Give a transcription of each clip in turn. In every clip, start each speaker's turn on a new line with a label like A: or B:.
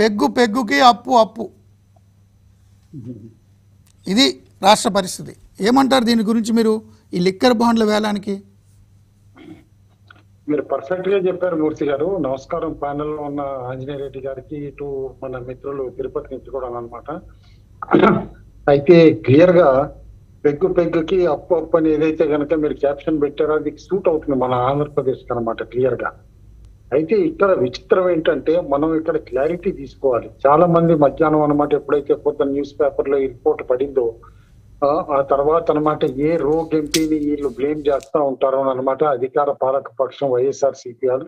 A: Peg పెగ్గుకి అప్పు అప్పు. ఇది రాష్ట్ర పరిస్థితి. ఏమంటారు దీని గురించి మీరు ఈ లిక్కర్ బాండ్ల వేలానికి?
B: మీరు పర్ఫెక్ట్గా చెప్పారు మూర్తి గారు. నమస్కారం. ప్యానెల్లో ఉన్న ఆంజనేయ రెడ్డి గారికి ఇటు మన మిత్రులు తిరుపతి నుంచి కూడా అనమాట అయితే క్లియర్గా పెగ్గు పెగ్గుకి అప్పు అప్పు అని ఏదైతే కనుక మీరు క్యాప్షన్ పెట్టారో అది సూట్ అవుతుంది మన ఆంధ్రప్రదేశ్ అనమాట క్లియర్గా అయితే ఇక్కడ విచిత్రం ఏంటంటే మనం ఇక్కడ క్లారిటీ తీసుకోవాలి. చాలా మంది మధ్యాహ్నం అనమాట ఎప్పుడైతే కొత్త న్యూస్ పేపర్లో ఈ రిపోర్ట్ పడిందో ఆ ఆ తర్వాత అన్నమాట ఏ రోగ్ ఎంపీని వీళ్ళు బ్లేమ్ చేస్తా ఉంటారో అన్నమాట అధికార పాలక పక్షం వైఎస్ఆర్ సిపిఆర్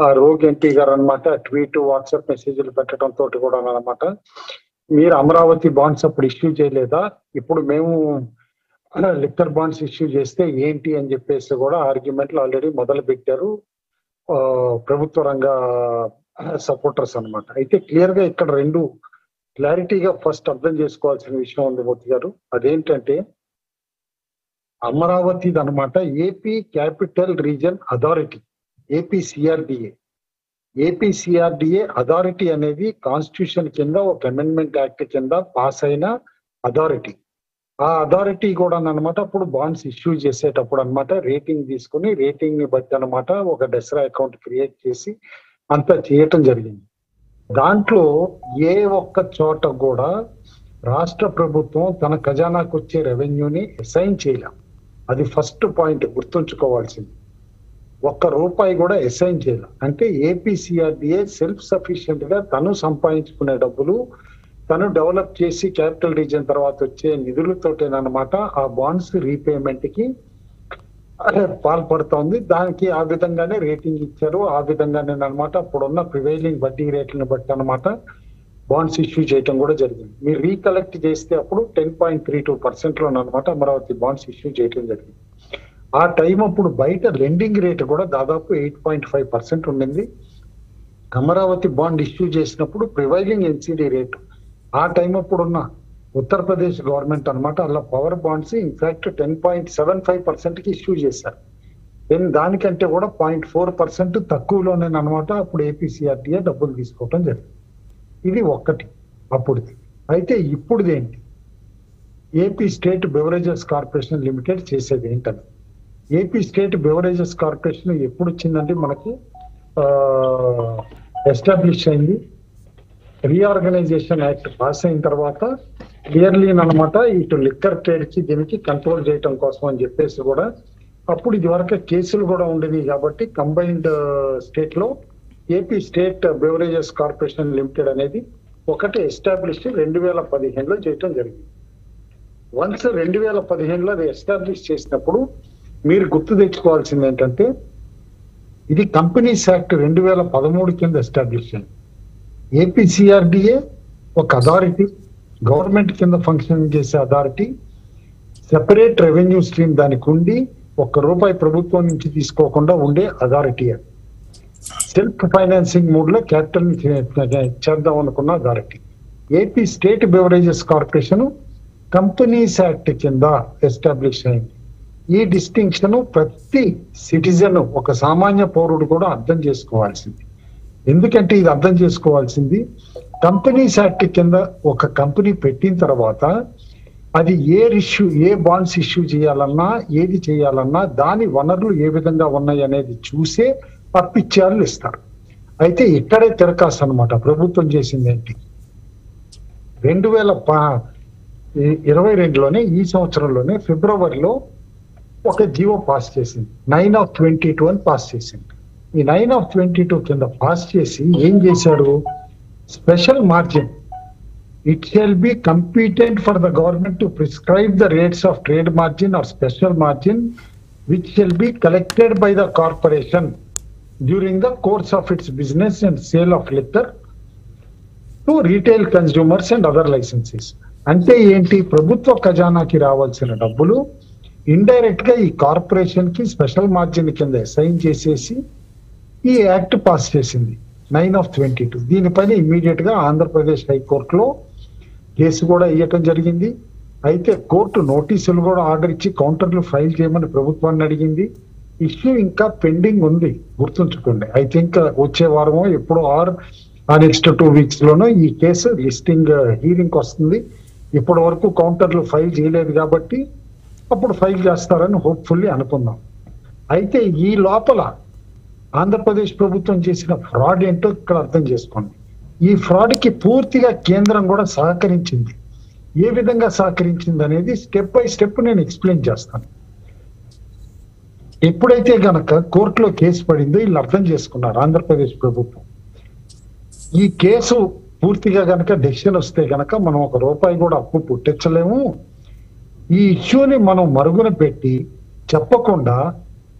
B: ఆ రోగ్ ఎంపీ గారు అనమాట ట్వీట్ వాట్సాప్ మెసేజ్లు పెట్టడం తోటి కూడా అన్నమాట. మీరు అమరావతి బాండ్స్ అప్పుడు ఇష్యూ చేయలేదా? ఇప్పుడు మేము లిక్కర్ బాండ్స్ ఇష్యూ చేస్తే ఏంటి అని చెప్పేసి కూడా ఆర్గ్యుమెంట్లు ఆల్రెడీ మొదలు పెట్టారు ప్రభుత్వ రంగ సపోర్టర్స్ అన్నమాట. అయితే క్లియర్గా ఇక్కడ రెండు క్లారిటీగా ఫస్ట్ అర్థం చేసుకోవాల్సిన విషయం ఉంది మోతి గారు. అదేంటంటే అమరావతి అనమాట AP capital region authority AP CRDA AP CRDA authority అనేది కాన్స్టిట్యూషన్ కింద ఒక అమెండ్మెంట్ యాక్ట్ కింద పాస్ అయిన అథారిటీ ఆ అథారిటీ కూడా అనమాట అప్పుడు బాండ్స్ ఇష్యూ చేసేటప్పుడు అన్నమాట రేటింగ్ తీసుకుని రేటింగ్ని బట్టి అనమాట ఒక డెసరా అకౌంట్ క్రియేట్ చేసి అంతా చేయటం జరిగింది. దాంట్లో ఏ ఒక్క చోట కూడా రాష్ట్ర ప్రభుత్వం తన ఖజానాకు వచ్చే రెవెన్యూని అసైన్ చేయలేం. అది ఫస్ట్ పాయింట్ గుర్తుంచుకోవాల్సింది. ఒక్క రూపాయి కూడా అసైన్ చేయలేం. అంటే ఏపీసీఆర్డిఏ సెల్ఫ్ సఫిషియెంట్గా తను సంపాదించుకునే డబ్బులు తను డెవలప్ చేసి క్యాపిటల్ రీజన్ తర్వాత వచ్చే నిధులతోటేనమాట ఆ బాండ్స్ రీపేమెంట్కి పాల్పడుతోంది. దానికి ఆ విధంగానే రేటింగ్ ఇచ్చారు. ఆ విధంగానే అనమాట అప్పుడున్న ప్రివైలింగ్ వడ్డీ రేట్లను బట్టి అనమాట బాండ్స్ ఇష్యూ చేయటం కూడా జరిగింది. మీరు రీకలెక్ట్ చేస్తే అప్పుడు టెన్ పాయింట్ త్రీ టూ పర్సెంట్లో అనమాట అమరావతి బాండ్స్ ఇష్యూ చేయటం జరిగింది. ఆ టైం అప్పుడు బయట లెండింగ్ రేట్ కూడా దాదాపు ఎయిట్ పాయింట్ ఫైవ్ పర్సెంట్ ఉండింది. అమరావతి బాండ్ ఇష్యూ చేసినప్పుడు ప్రివైలింగ్ ఎన్సీడీ రేటు ఆ టైం అప్పుడున్న ఉత్తరప్రదేశ్ గవర్నమెంట్ అన్నమాట అలా power bonds in fact ten point seven five పర్సెంట్కి ఇష్యూ చేశారు. దెన్ దానికంటే కూడా పాయింట్ ఫోర్ పర్సెంట్ తక్కువలోనే అనమాట అప్పుడు ఏపీసీఆర్టీఏ డబ్బులు తీసుకోవటం జరిగింది. ఇది ఒక్కటి అప్పుడుది. అయితే ఇప్పుడుది ఏంటి? AP state beverages corporation limited చేసేది ఏంటని ఏపీ స్టేట్ బెవరేజెస్ కార్పొరేషన్ ఎప్పుడు వచ్చిందంటే మనకి ఎస్టాబ్లిష్ అయింది రీఆర్గనైజేషన్ యాక్ట్ పాస్ అయిన తర్వాత క్లియర్లీ అనమాట ఇటు లిక్కర్ ట్రేడ్కి దీనికి కంట్రోల్ చేయటం కోసం అని చెప్పేసి కూడా అప్పుడు ఇది వరకు కేసులు కూడా ఉండేవి కాబట్టి కంబైన్డ్ స్టేట్లో AP state beverages corporation limited అనేది ఒకటి ఎస్టాబ్లిష్ రెండు వేల పదిహేనులో చేయటం జరిగింది. వన్స్ రెండు వేల పదిహేనులో అది ఎస్టాబ్లిష్ చేసినప్పుడు మీరు గుర్తు తెచ్చుకోవాల్సింది ఏంటంటే ఇది కంపెనీస్ యాక్ట్ రెండు వేల పదమూడు కింద ఎస్టాబ్లిష్ అయింది ఏపీసీఆర్డిఏ ఒక అథారిటీ గవర్నమెంట్ కింద ఫంక్షన్ చేసే అథారిటీ సెపరేట్ రెవెన్యూ స్ట్రీమ్ దానికి ఉండి ఒక్క రూపాయి ప్రభుత్వం నుంచి తీసుకోకుండా ఉండే అథారిటీ అది. సెల్ఫ్ ఫైనాన్సింగ్ మూడ్లో క్యాపిటల్ చేద్దాం అనుకున్న authority. AP state beverages corporation companies act కింద ఎస్టాబ్లిష్ అయింది. ఈ డిస్టింక్షన్ ప్రతి సిటిజన్ ఒక సామాన్య పౌరుడు కూడా అర్థం చేసుకోవాల్సింది. ఎందుకంటే ఇది అర్థం చేసుకోవాల్సింది కంపెనీస్ యాక్ట్ కింద ఒక కంపెనీ పెట్టిన తర్వాత అది ఏ ఇష్యూ ఏ బాండ్స్ ఇష్యూ చేయాలన్నా ఏది చేయాలన్నా దాని వనరులు ఏ విధంగా ఉన్నాయి అనేది చూసే అప్పిచ్చాలు ఇస్తారు. అయితే ఇక్కడే తిరకాసు అనమాట ప్రభుత్వం చేసింది ఏంటి? రెండు వేల ఇరవై రెండులోనే ఈ సంవత్సరంలోనే ఫిబ్రవరిలో ఒక జీవో పాస్ చేసింది. నైన్ ఆఫ్ ట్వంటీ టూ అని పాస్ చేసింది. ఈ నైన్ ఆఫ్ ట్వంటీ టూ కింద పాస్ చేసి ఏం చేశాడు? Special margin it shall be competent for the government to prescribe the rates of trade margin or special margin which shall be collected by the corporation during the course of its business and sale of liquor to retail consumers and other licenses అంటే ఏంటి? ప్రభుత్వ ఖజానాకి రావాల్సిన డబ్బులు ఇండైరెక్ట్గా ఈ కార్పొరేషన్కి special margin కింద assign చేసేసి ఈ యాక్ట్ పాస్ చేసింది. నైన్ ఆఫ్ ట్వంటీ టూ దీనిపైన ఇమీడియట్గా ఆంధ్రప్రదేశ్ హైకోర్టులో కేసు కూడా ఇవ్వటం జరిగింది. అయితే కోర్టు నోటీసులు కూడా ఆర్డర్ ఇచ్చి కౌంటర్లు ఫైల్ చేయమని ప్రభుత్వాన్ని అడిగింది. ఇష్యూ ఇంకా పెండింగ్ ఉంది. గుర్తుంచుకోండి. ఐ థింక్ వచ్చే వారమో ఎప్పుడో ఆర్ ఆ నెక్స్ట్ టూ వీక్స్ లోనో ఈ కేసు లిస్టింగ్ uh, హీరింగ్ వస్తుంది. ఇప్పటి వరకు కౌంటర్లు ఫైల్ చేయలేదు కాబట్టి అప్పుడు ఫైల్ చేస్తారని హోప్ఫుల్లీ అనుకుందాం. అయితే ఈ లోపల ఆంధ్రప్రదేశ్ ప్రభుత్వం చేసిన ఫ్రాడ్ ఏంటో ఇక్కడ అర్థం చేసుకోండి. ఈ ఫ్రాడ్కి పూర్తిగా కేంద్రం కూడా సహకరించింది. ఏ విధంగా సహకరించింది అనేది స్టెప్ బై స్టెప్ నేను ఎక్స్ప్లెయిన్ చేస్తాను. ఎప్పుడైతే గనక కోర్టులో కేసు పడిందో వీళ్ళు అర్థం చేసుకున్నారు ఆంధ్రప్రదేశ్ ప్రభుత్వం. ఈ కేసు పూర్తిగా గనక డెసిషన్ వస్తే గనక మనం ఒక రూపాయి కూడా అప్పు పుట్టించలేము. ఈ ఇష్యూని మనం మరుగున పెట్టి చెప్పకుండా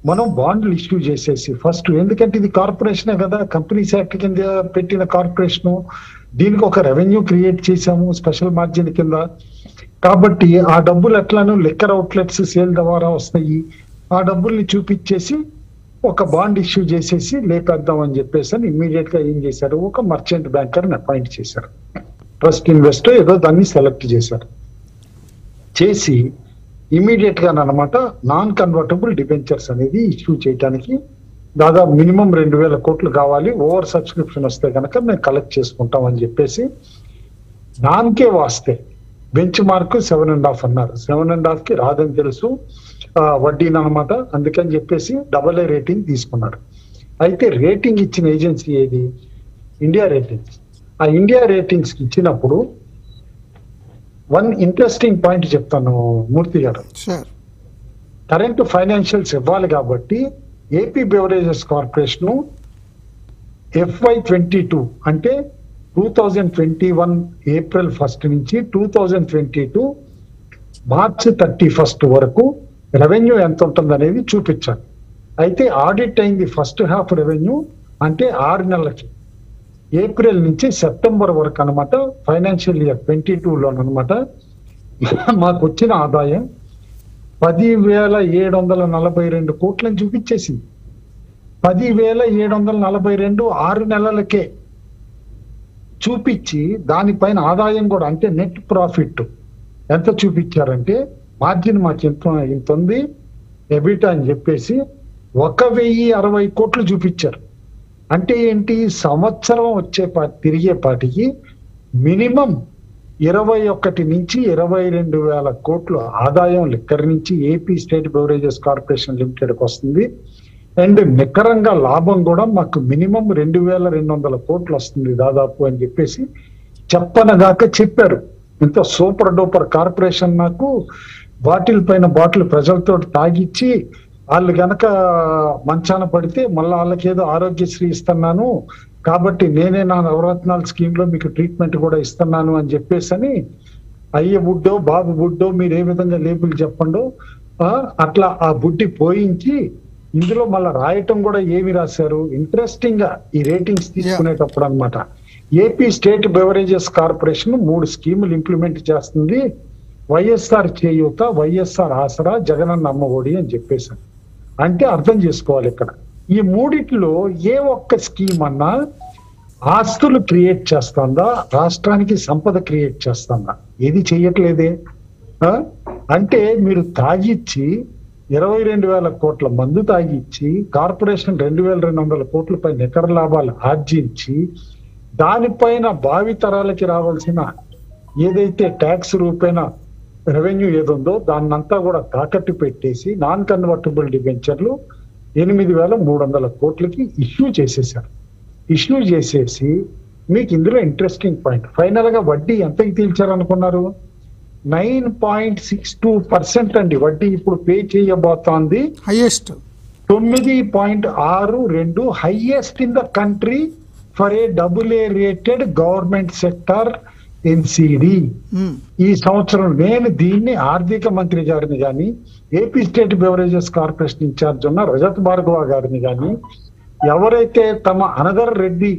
B: మనం బాండ్లు ఇష్యూ చేసేసి ఫస్ట్ ఎందుకంటే ఇది కార్పొరేషనే కదా కంపెనీస్ యాక్ట్ కింద పెట్టిన కార్పొరేషన్ దీనికి ఒక రెవెన్యూ క్రియేట్ చేశాము స్పెషల్ మార్జిన్ కింద. కాబట్టి ఆ డబ్బులు ఎట్లానో లిక్కర్ అవుట్లెట్స్ సేల్ ద్వారా వస్తాయి. ఆ డబ్బుల్ని చూపించేసి ఒక బాండ్ ఇష్యూ చేసేసి లేపేద్దాం అని చెప్పేసి అని ఇమ్మీడియట్గా ఏం చేశారు? ఒక మర్చెంట్ బ్యాంకర్ని అపాయింట్ చేశారు. ట్రస్ట్ ఇన్వెస్టర్ ఏదో దాన్ని సెలెక్ట్ చేశారు. చేసి ఇమీడియట్గా అనమాట నాన్ కన్వర్టబుల్ డిబెంచర్స్ అనేది ఇష్యూ చేయడానికి దాదాపు మినిమం రెండు వేల కోట్లు కావాలి. ఓవర్ సబ్స్క్రిప్షన్ వస్తే కనుక మేము కలెక్ట్ చేసుకుంటాం అని చెప్పేసి దానికే వాస్తే benchmark seven and half అన్నారు. సెవెన్ అండ్ హాఫ్కి రాదని తెలుసు. వడ్డీని అనమాట అందుకని చెప్పేసి డబల్ ఏ రేటింగ్ తీసుకున్నారు. అయితే రేటింగ్ ఇచ్చిన ఏజెన్సీ ఏది? ఇండియా రేటింగ్స్ ఆ ఇండియా రేటింగ్స్ ఇచ్చినప్పుడు వన్ ఇంట్రెస్టింగ్ పాయింట్ చెప్తాను మూర్తి గారు. కరెంట్ ఫైనాన్షియల్స్ ఇవ్వాలి కాబట్టి AP beverages corporation FY twenty two అంటే two thousand twenty one April first నుంచి two thousand twenty two March thirty first వరకు రెవెన్యూ ఎంత ఉంటుంది అనేది చూపించాలి. అయితే ఆడిట్ అయింది ఫస్ట్ హాఫ్ రెవెన్యూ అంటే ఆరు నెలలకి. ఏప్రిల్ నుంచి సెప్టెంబర్ వరకు అనమాట ఫైనాన్షియల్ ఇయర్ ట్వంటీ అనమాట మాకు వచ్చిన ఆదాయం పది వేల ఏడు వందల నలభై రెండు కోట్లని చూపించేసింది. పది వేల ఏడు వందల నలభై రెండు ఆరు నెలలకే చూపించి దానిపైన ఆదాయం కూడా అంటే నెట్ ప్రాఫిట్ ఎంత చూపించారంటే మార్జిన్ మాకు ఎంత ఇంత ఉంది ఎబిటా అని చెప్పేసి ఒక వెయ్యి అరవై కోట్లు చూపించారు. అంటే ఏంటి? సంవత్సరం వచ్చే పా- తిరిగే పాటికి మినిమం ఇరవై ఒకటి నుంచి ఇరవై రెండు వేల కోట్లు ఆదాయం లిక్కర్ నుంచి ఏపీ స్టేట్ బెవరేజెస్ కార్పొరేషన్ లిమిటెడ్కి వస్తుంది. అండ్ నికరంగా లాభం కూడా మాకు మినిమం రెండు వేల రెండు వందల కోట్లు వస్తుంది దాదాపు అని చెప్పేసి చెప్పనగాక చెప్పారు. ఇంత సూపర్ డూపర్ కార్పొరేషన్ నాకు బాటిల్ పైన బాటిల్ ప్రజలతో తాగిచ్చి వాళ్ళు గనక మంచాన పడితే మళ్ళీ వాళ్ళకి ఏదో ఆరోగ్యశ్రీ ఇస్తున్నాను కాబట్టి నేనే నా నవరత్నాల స్కీమ్లో మీకు ట్రీట్మెంట్ కూడా ఇస్తున్నాను అని చెప్పేసి అని అయ్య బుడ్డో బాబు బుడ్డో మీరు ఏ విధంగా లేబుల్ చెప్పండో అట్లా ఆ బుడ్డి పోయించి ఇందులో మళ్ళీ రాయటం కూడా ఏమి రాశారు? ఇంట్రెస్టింగ్గా ఈ రేటింగ్స్ తీసుకునేటప్పుడు అన్నమాట. ఏపీ స్టేట్ బెవరేజెస్ కార్పొరేషన్ మూడు స్కీములు ఇంప్లిమెంట్ చేస్తుంది. వైఎస్ఆర్ చేయూత వైఎస్ఆర్ ఆసరా జగనన్న అమ్మ ఒడి అని చెప్పేశారు అంటే అర్థం చేసుకోవాలి ఇక్కడ. ఈ మూడిట్లో ఏ ఒక్క స్కీమ్ అన్నా ఆస్తులు క్రియేట్ చేస్తుందా రాష్ట్రానికి సంపద క్రియేట్ చేస్తుందా? ఏది చేయట్లేదే? అంటే మీరు తాగిచ్చి ఇరవై రెండు వేల కోట్ల మందు తాగిచ్చి కార్పొరేషన్ రెండు వేల రెండు వందల కోట్లపై నికర లాభాలు ఆర్జించి దానిపైన భావి తరాలకి రావాల్సిన ఏదైతే ట్యాక్స్ రూపేణ రెవెన్యూ ఏదుందో దాన్నంతా కూడా తాకట్టు పెట్టేసి నాన్ కన్వర్టబుల్ డిబెంచర్లు ఎనిమిది వేల మూడు వందల కోట్లకి ఇష్యూ చేసేసారు ఇష్యూ చేసేసి మీకు ఇందులో ఇంట్రెస్టింగ్ పాయింట్ ఫైనల్గా వడ్డీ ఎంతకి తీల్చారనుకున్నారు? Nine point six two percent అండి వడ్డీ ఇప్పుడు పే చేయబోతోంది.
A: హైయెస్ట్
B: తొమ్మిది పాయింట్ ఆరు రెండు highest in the country for A double A rated government sector NCD. ఈ సంవత్సరం నేను దీన్ని ఆర్థిక మంత్రి గారిని గాని AP state beverages corporation in charge ఉన్న రజత్ భార్గవ గారిని గాని ఎవరైతే తమ అనదర్ రెడ్డి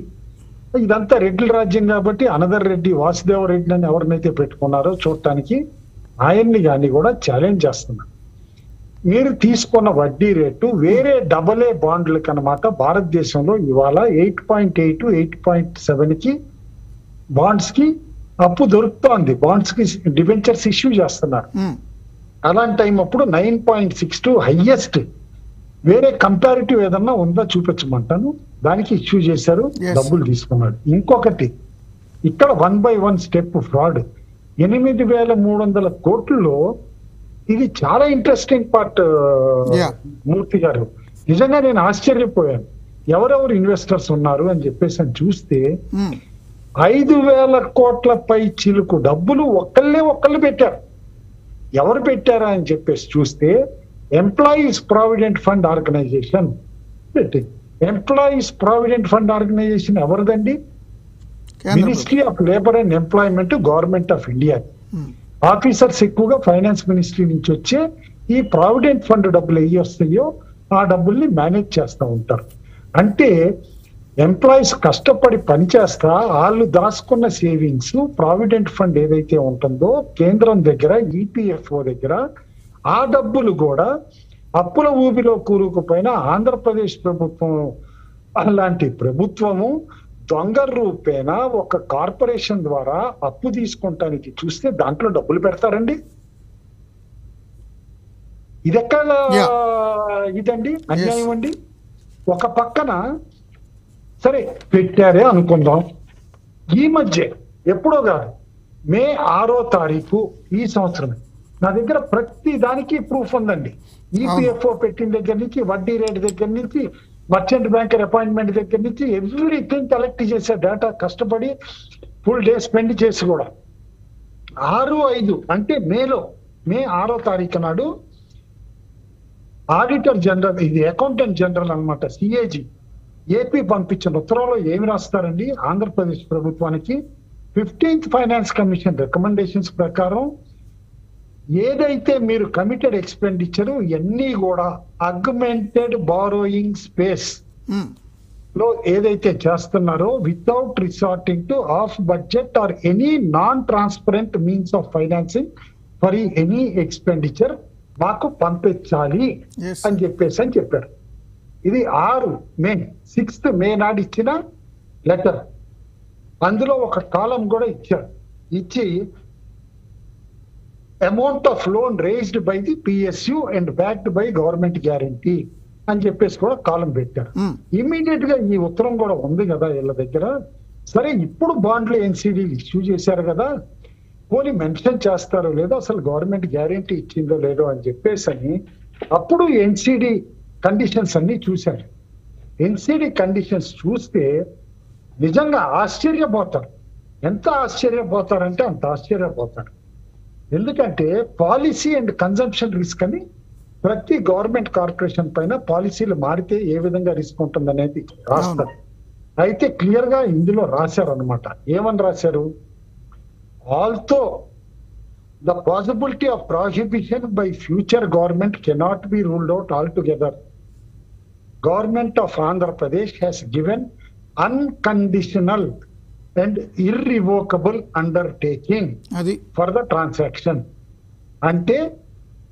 B: ఇదంతా రెడ్డి రాజ్యం కాబట్టి అనదర్ రెడ్డి వాసుదేవ రెడ్డి అని ఎవరినైతే పెట్టుకున్నారో చూడటానికి ఆయన్ని గాని కూడా ఛాలెంజ్ చేస్తున్నారు మీరు తీసుకున్న వడ్డీ రేటు వేరే డబల్ ఏ బాండ్లకు అనమాట భారతదేశంలో ఇవాళ eight point eight eight point సెవెన్కి బాండ్స్కి అప్పు దొరుకుతోంది. బాండ్స్కి డిబెంచర్స్ ఇష్యూ చేస్తున్నారు. అలాంటి టైం అప్పుడు nine point six two highest వేరే కంపారిటివ్ ఏదన్నా ఉందా చూపించమంటాను? దానికి ఇష్యూ చేశారు. డబ్బులు తీసుకున్నాడు. ఇంకొకటి ఇక్కడ one by one step fraud ఎనిమిది వేల మూడు వందల కోట్లలో ఇది చాలా ఇంట్రెస్టింగ్ పార్ట్
A: Yeah.
B: మూర్తి గారు. నిజంగా నేను ఆశ్చర్యపోయాను. ఎవరెవరు ఇన్వెస్టర్స్ ఉన్నారు అని చెప్పేసి అని చూస్తే ఐదు వేల కోట్ల పై చిలుకు డబ్బులు ఒక్కళ్ళే ఒక్కళ్ళు పెట్టారు. ఎవరు పెట్టారా అని చెప్పేసి చూస్తే ఎంప్లాయీస్ ప్రావిడెంట్ ఫండ్ ఆర్గనైజేషన్ పెట్టింది. ఎంప్లాయీస్ ప్రావిడెంట్ ఫండ్ ఆర్గనైజేషన్ ఎవరిదండి? Ministry of labour and employment government of India officers ఎక్కువగా ఫైనాన్స్ మినిస్ట్రీ నుంచి వచ్చే ఈ ప్రావిడెంట్ ఫండ్ డబ్బులు ఏ వస్తాయో ఆ డబ్బుల్ని మేనేజ్ చేస్తూ ఉంటారు. అంటే ఎంప్లాయీస్ కష్టపడి పనిచేస్తా వాళ్ళు దాచుకున్న సేవింగ్స్ ప్రావిడెంట్ ఫండ్ ఏదైతే ఉంటుందో కేంద్రం దగ్గర ఈపీఎఫ్ఓ దగ్గర ఆ డబ్బులు కూడా అప్పుల ఊబిలో కూరుకుపోయిన ఆంధ్రప్రదేశ్ ప్రభుత్వం అలాంటి ప్రభుత్వము దొంగ రూపేణ ఒక కార్పొరేషన్ ద్వారా అప్పు తీసుకుంటానికి చూస్తే దాంట్లో డబ్బులు పెడతారండి. ఇది ఎక్కడ
A: Yeah.
B: ఇదండి? అన్యాయం అండి? ఒక పక్కన సరే పెట్టారే అనుకుందాం. ఈ మధ్య ఎప్పుడో కాదు మే ఆరో తారీఖు ఈ సంవత్సరం నా దగ్గర ప్రతి దానికి ప్రూఫ్ ఉందండి. ఈపీఎఫ్ఓ పెట్టిన దగ్గర నుంచి వడ్డీ రేట్ దగ్గర నుంచి మర్చెంట్ బ్యాంకర్ అపాయింట్మెంట్ దగ్గర నుంచి ఎవ్రీథింగ్ కలెక్ట్ చేసే డేటా కష్టపడి ఫుల్ డే స్పెండ్ చేసి కూడా. ఆరు ఐదు అంటే మేలో మే ఆరో తారీఖు నాడు ఆడిటర్ జనరల్ ఇది అకౌంటెంట్ జనరల్ అన్నమాట సిఏజీ ఏపీ పంపించిన ఉత్తర్వులో ఏమి రాస్తారండి? ఆంధ్రప్రదేశ్ ప్రభుత్వానికి ఫిఫ్టీన్త్ ఫైనాన్స్ కమిషన్ రికమెండేషన్స్ ప్రకారం ఏదైతే మీరు కమిటెడ్ ఎక్స్పెండిచర్ ఇవన్నీ కూడా అగ్మెంటెడ్ బారోయింగ్ స్పేస్లో ఏదైతే చేస్తున్నారో without resorting to off budget or any non transparent means of financing for any expenditure మాకు పంపించాలి. అని చెప్పేసి అని చెప్పారు. ఇది ఆరు మే సిక్స్త్ మే నాడు ఇచ్చిన లెటర్. అందులో ఒక కాలం కూడా ఇచ్చారు ఇచ్చి amount of loan raised by the PSU and backed by government guarantee అని చెప్పేసి కూడా కాలం పెట్టారు ఇమీడియట్గా ఈ ఉత్తరం కూడా ఉంది కదా వీళ్ళ దగ్గర. సరే ఇప్పుడు బాండ్లు ఎన్సీడీ ఇష్యూ చేశారు కదా. పోనీ మెన్షన్ చేస్తారో లేదో అసలు గవర్నమెంట్ గ్యారంటీ ఇచ్చిందో లేదో అని చెప్పేసి అని అప్పుడు ఎన్సీడీ కండిషన్స్ అన్ని చూశారు. ఎన్సీడీ కండిషన్స్ చూస్తే నిజంగా ఆశ్చర్యపోతారు. ఎంత ఆశ్చర్యపోతారంటే అంత ఆశ్చర్యపోతారు. ఎందుకంటే పాలసీ అండ్ కన్జంప్షన్ రిస్క్ అని ప్రతి గవర్నమెంట్ కార్పొరేషన్ పైన పాలసీలు మారితే ఏ విధంగా రిస్క్ ఉంటుందనేది రాస్తారు. అయితే క్లియర్గా ఇందులో రాశారు అనమాట ఏమని రాశారు? Although the possibility of prohibition by future government cannot be ruled out altogether government of Andhra Pradesh has given unconditional and irrevocable undertaking
A: అది.
B: ఫర్ ద ట్రాన్సాక్షన్ అంటే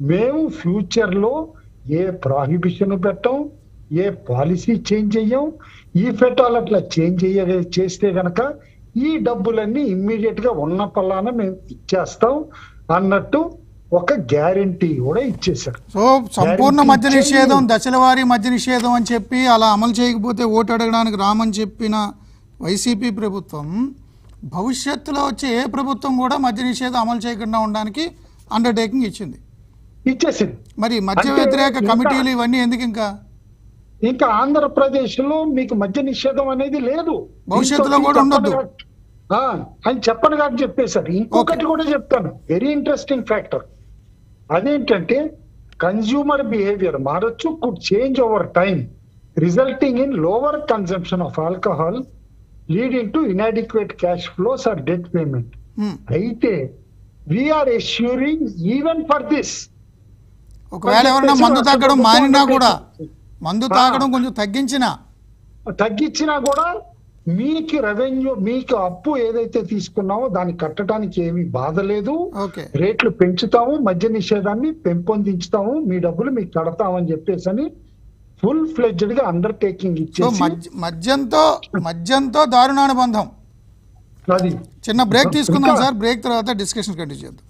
B: మేము ఫ్యూచర్లో ఏ ప్రాహిబిషన్ పెట్టం ఏ పాలసీ చేంజ్ చెయ్యం ఈ ఫెటాల్ అట్లా చేంజ్ చెయ్య చేస్తే గనక ఈ డబ్బులన్నీ ఇమ్మీడియట్గా ఉన్న పల్లాన మేము ఇచ్చేస్తాం అన్నట్టు ఒక గ్యారంటీ కూడా ఇచ్చేశారు
A: సో సంపూర్ణ మద్య నిషేధం. దశల వారీ మద్య నిషేధం అని చెప్పి అలా అమలు చేయకపోతే ఓటు అడగడానికి రామని చెప్పిన వైసీపీ ప్రభుత్వం భవిష్యత్తులో వచ్చే ఏ ప్రభుత్వం కూడా మద్య నిషేధం అమలు చేయకుండా ఉండడానికి అండర్టేకింగ్ ఇచ్చింది.
B: ఇచ్చేసింది.
A: మరి మద్య వ్యతిరేక కమిటీలు ఇవన్నీ ఎందుకు ఇంకా?
B: ఇంకా ఆంధ్రప్రదేశ్లో మీకు మద్య నిషేధం అనేది లేదు.
A: భవిష్యత్తులో కూడా
B: ఆ, అని చెప్పను కాబట్టి చెప్పేశారు. ఇంకొకటి కూడా చెప్తాను. వెరీ ఇంట్రెస్టింగ్ ఫ్యాక్టర్ అదేంటంటే కన్జ్యూమర్ బిహేవియర్ మారచ్చు could change over time resulting in lower consumption of alcohol leading to inadequate cash flows or debt payment. అయితే we're assuring even for this
A: ఒకవేళ ఎవరైనా మందు తగ్గడం మానినా కూడా మందు తాగడం కొంచెం తగ్గించినా.
B: తగ్గించినా కూడా మీకు రెవెన్యూ మీకు అప్పు ఏదైతే తీసుకున్నామో దాన్ని కట్టడానికి ఏమీ బాధ లేదు. రేట్లు పెంచుతాము మద్య నిషేధాన్ని పెంపొందించుతాము మీ డబ్బులు మీకు కడతామని చెప్పేసి అని ఫుల్ ఫ్లెడ్జ్డ్గా అండర్టేకింగ్ ఇచ్చేసి
A: మద్య మద్యంతో మద్యంతో దారుణానుబంధం
B: అది.
A: చిన్న బ్రేక్ తీసుకుందాం సార్ బ్రేక్ తర్వాత డిస్కషన్ కంటిన్యూ చేద్దాం.